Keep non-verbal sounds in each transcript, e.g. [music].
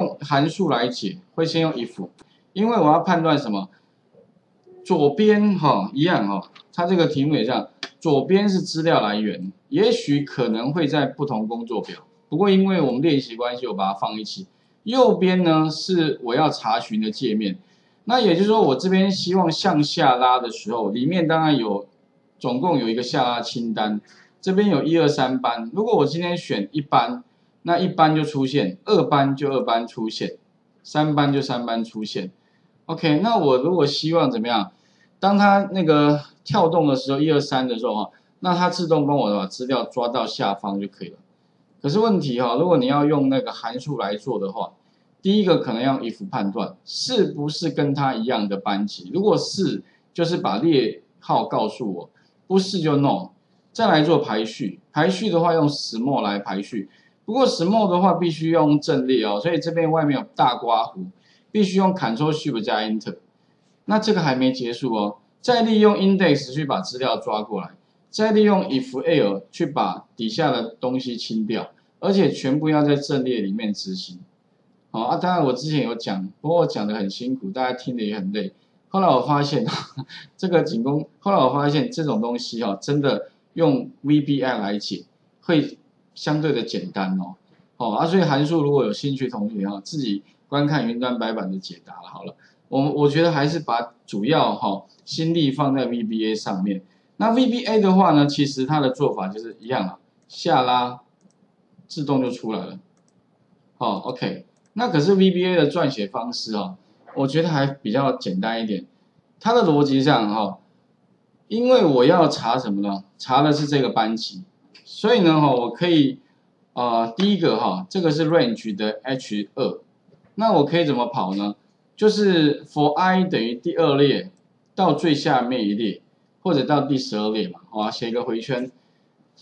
用函数来解，会先用 if，因为我要判断什么？左边哈一样哈，它这个题目也这样，左边是资料来源，也许可能会在不同工作表，不过因为我们练习关系，我把它放一起。右边呢是我要查询的界面，那也就是说我这边希望向下拉的时候，里面当然有总共有一个下拉清单，这边有一二三班，如果我今天选一班。那一班就出现，二班就二班出现，三班就三班出现。OK，那我如果希望怎么样？当它那个跳动的时候，一二三的时候哈，那它自动帮我把资料抓到下方就可以了。可是问题哈，如果你要用那个函数来做的话，第一个可能要 if 判断是不是跟它一样的班级，如果是，就是把列号告诉我，不是就 no。再来做排序，排序的话用石墨来排序。不过 small 的话必须用阵列哦，所以这边外面有大刮弧，必须用 Ctrl Shift 加 Enter。那这个还没结束哦，再利用 index 去把资料抓过来，再利用 if l 去把底下的东西清掉，而且全部要在阵列里面执行。好啊，当然我之前有讲，不过我讲的很辛苦，大家听的也很累。后来我发现 [laughs] 这个仅供，后来我发现这种东西哈，真的用 VBA 来解会。相对的简单哦，哦啊，所以函数如果有兴趣同学哈，自己观看云端白板的解答了。好了，我我觉得还是把主要哈心力放在 VBA 上面。那 VBA 的话呢，其实它的做法就是一样啊，下拉自动就出来了。好，OK，那可是 VBA 的撰写方式哈，我觉得还比较简单一点。它的逻辑上哈，因为我要查什么呢？查的是这个班级。所以呢，哈，我可以，啊，第一个哈，这个是 range 的 h 二，那我可以怎么跑呢？就是 for i 等于第二列到最下面一列，或者到第十二列嘛，好，写一个回圈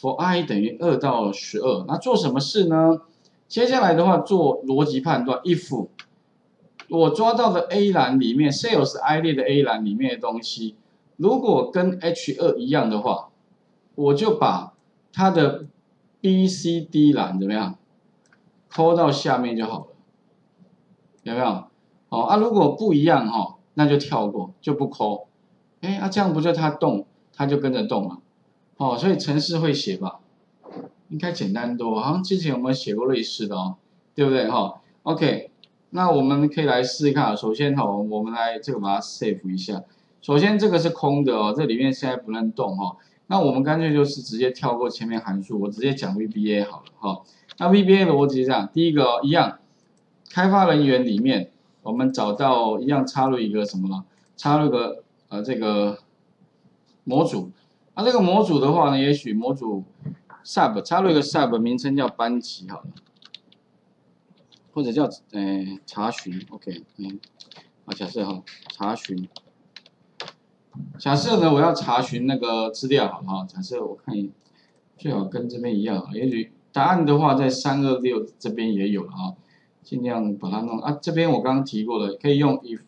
，for i 等于二到十二，那做什么事呢？接下来的话做逻辑判断，if 我抓到的 A 栏里面，sales i 列的 A 栏里面的东西，如果跟 h 二一样的话，我就把它的 B、C、D 栏怎么样？抠到下面就好了，有没有？哦啊，如果不一样哈，那就跳过，就不抠。哎，啊这样不就它动，它就跟着动了。哦，所以程式会写吧？应该简单多，好像之前我们写过类似的哦？对不对哈？OK，那我们可以来试一看。首先哈，我们来这个把它 save 一下。首先这个是空的哦，这里面现在不能动哈。那我们干脆就是直接跳过前面函数，我直接讲 VBA 好了哈。那 VBA 的逻辑是这样，第一个一样，开发人员里面我们找到一样插入一个什么呢？插入个呃这个模组。那这个模组的话呢，也许模组 sub 插入一个 sub 名称叫班级好了，或者叫呃查询 OK 嗯，好假设哈查询。假设呢，我要查询那个资料，好哈。假设我看一，最好跟这边一样啊。也许答案的话，在三二六这边也有了啊。尽量把它弄啊。这边我刚刚提过了，可以用 if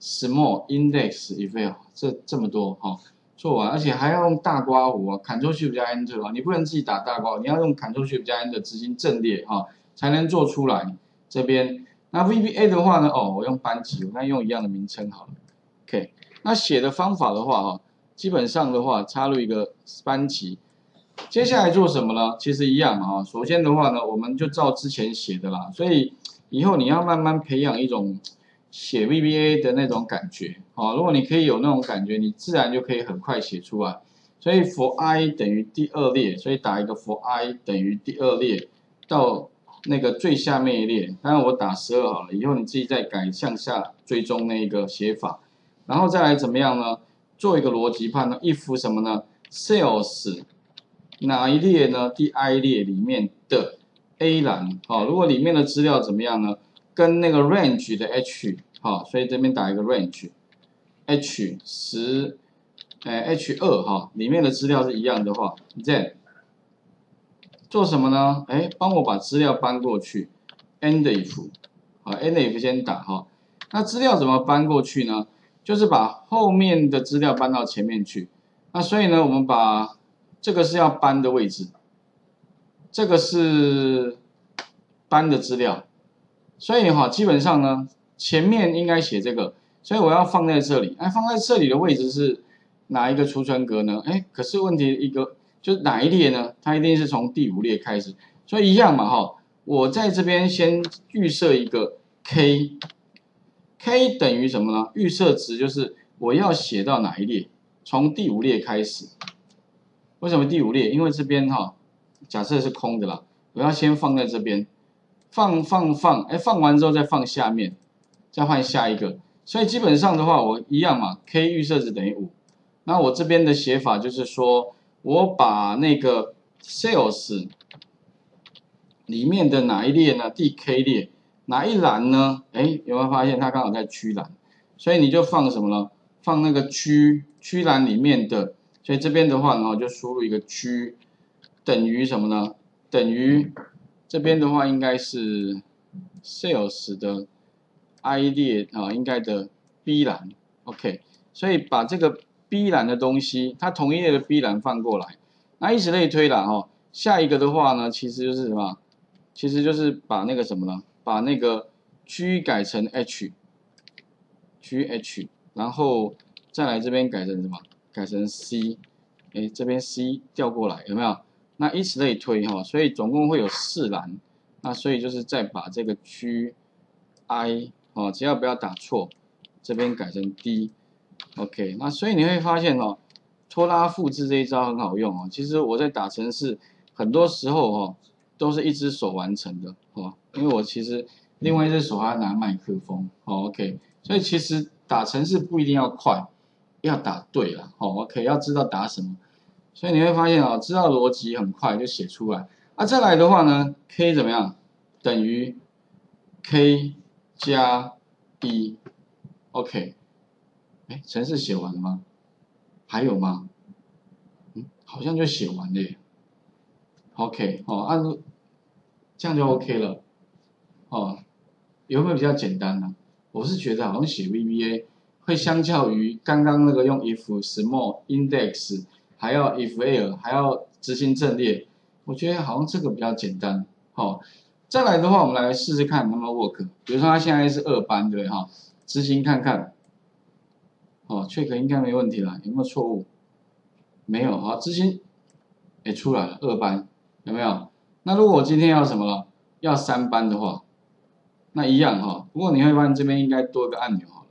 small index if 这这么多哈，做完，而且还要用大刮胡啊，Ctrl Shift 加 Enter 啊。你不能自己打大刮，你要用 Ctrl Shift 加 Enter 执行阵列哈，才能做出来。这边那 VBA 的话呢，哦，我用班级，我看用一样的名称好了，OK。那写的方法的话，哈，基本上的话插入一个班级，接下来做什么呢？其实一样啊。首先的话呢，我们就照之前写的啦。所以以后你要慢慢培养一种写 VBA 的那种感觉，好，如果你可以有那种感觉，你自然就可以很快写出来。所以 for i 等于第二列，所以打一个 for i 等于第二列到那个最下面一列，当然我打十二好了，以后你自己再改向下追踪那个写法。然后再来怎么样呢？做一个逻辑判断，if 什么呢？sales 哪一列呢？第 i 列里面的 A 栏，好，如果里面的资料怎么样呢？跟那个 range 的 h，好，所以这边打一个 range，h 十，哎，h 二哈，里面的资料是一样的话，then 做什么呢？哎，帮我把资料搬过去，end if，好，end if 先打哈，那资料怎么搬过去呢？就是把后面的资料搬到前面去，那所以呢，我们把这个是要搬的位置，这个是搬的资料，所以哈，基本上呢，前面应该写这个，所以我要放在这里。哎，放在这里的位置是哪一个储存格呢？哎，可是问题一个就是哪一列呢？它一定是从第五列开始，所以一样嘛哈。我在这边先预设一个 k K 等于什么呢？预设值就是我要写到哪一列，从第五列开始。为什么第五列？因为这边哈，假设是空的啦，我要先放在这边，放放放，哎，放完之后再放下面，再换下一个。所以基本上的话，我一样嘛，k 预设值等于五。那我这边的写法就是说，我把那个 sales 里面的哪一列呢？第 k 列哪一栏呢？哎，有没有发现它刚好在区栏？所以你就放什么呢？放那个区区栏里面的。所以这边的话呢，就输入一个区等于什么呢？等于这边的话应该是 sales 的 i 列啊，应该的 B 栏，OK。所以把这个 B 栏的东西，它同一列的 B 栏放过来，那以此类推了哈。下一个的话呢，其实就是什么？其实就是把那个什么呢？把那个区改成 H，区 H，然后再来这边改成什么？改成 C，哎，这边 C 调过来有没有？那以此类推哈，所以总共会有四栏。那所以就是再把这个区 I 哦，只要不要打错，这边改成 D，OK。那所以你会发现哦，拖拉复制这一招很好用哦。其实我在打程式，很多时候哦，都是一只手完成的哦，因为我其实另外一只手还要拿麦克风哦，OK。所以其实打程式不一定要快。要打对了，哦，OK，要知道打什么，所以你会发现哦，知道逻辑很快就写出来。啊，再来的话呢，k 怎么样？等于 k 加一，OK。哎，程式写完了吗？还有吗？嗯，好像就写完了。OK，哦，按这样就 OK 了。哦，有没有比较简单呢？我是觉得好像写 VBA。会相较于刚刚那个用 if small index 还要 if l 还要执行阵列，我觉得好像这个比较简单。好，再来的话，我们来试试看能不能 work。比如说他现在是二班，对哈？执行看看。哦，check 应该没问题了，有没有错误？没有，好，执行，哎，出来了，二班，有没有？那如果我今天要什么了？要三班的话，那一样哈。不过你会发现这边应该多一个按钮好了。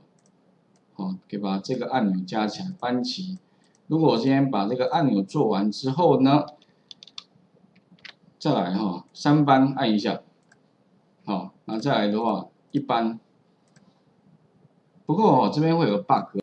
哦，给把这个按钮加起来，班级。如果我今天把这个按钮做完之后呢，再来哈，三班按一下，好，那再来的话，一班。不过哦，这边会有个 bug。